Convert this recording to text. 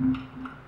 Mm-hmm.